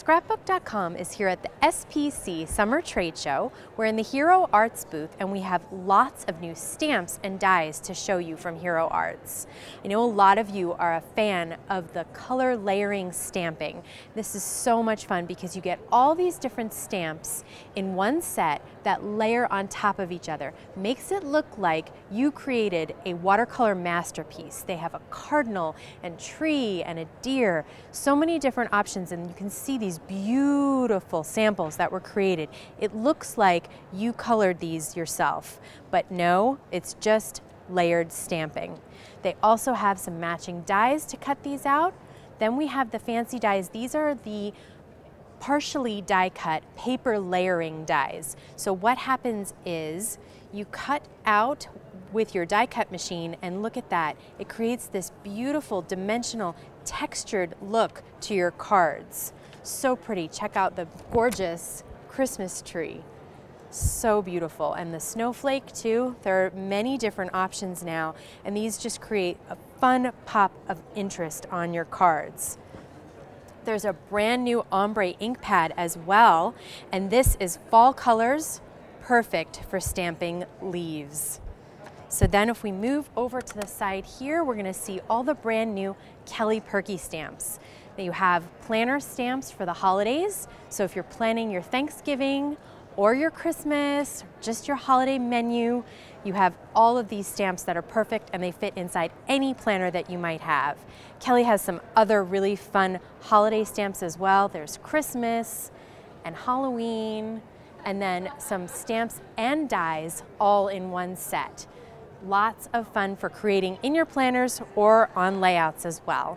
Scrapbook.com is here at the SPC Summer Trade Show. We're in the Hero Arts booth and we have lots of new stamps and dies to show you from Hero Arts. I know a lot of you are a fan of the color layering stamping. This is so much fun because you get all these different stamps in one set that layer on top of each other. Makes it look like you created a watercolor masterpiece. They have a cardinal and tree and a deer, so many different options and you can see these beautiful samples that were created. It looks like you colored these yourself, but no, it's just layered stamping. They also have some matching dies to cut these out. Then we have the fancy dies. These are the partially die cut paper layering dies. So what happens is you cut out with your die cut machine and look at that. It creates this beautiful dimensional textured look to your cards. So pretty. Check out the gorgeous Christmas tree. So beautiful. And the snowflake too. There are many different options now and these just create a fun pop of interest on your cards. There's a brand new ombre ink pad as well and this is fall colors perfect for stamping leaves. So then if we move over to the side here, we're gonna see all the brand new Kelly Purkey stamps. You have planner stamps for the holidays. So if you're planning your Thanksgiving or your Christmas, just your holiday menu, you have all of these stamps that are perfect and they fit inside any planner that you might have. Kelly has some other really fun holiday stamps as well. There's Christmas and Halloween, and then some stamps and dies all in one set. Lots of fun for creating in your planners or on layouts as well.